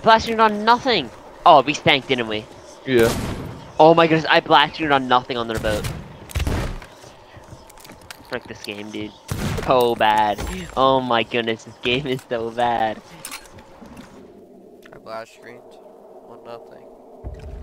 I blasted on nothing. Oh, we stank, didn't we? Yeah. Oh my goodness, I blasted on nothing on their boat. Frick this game, dude. So bad. Oh my goodness, this game is so bad. I black screened on nothing.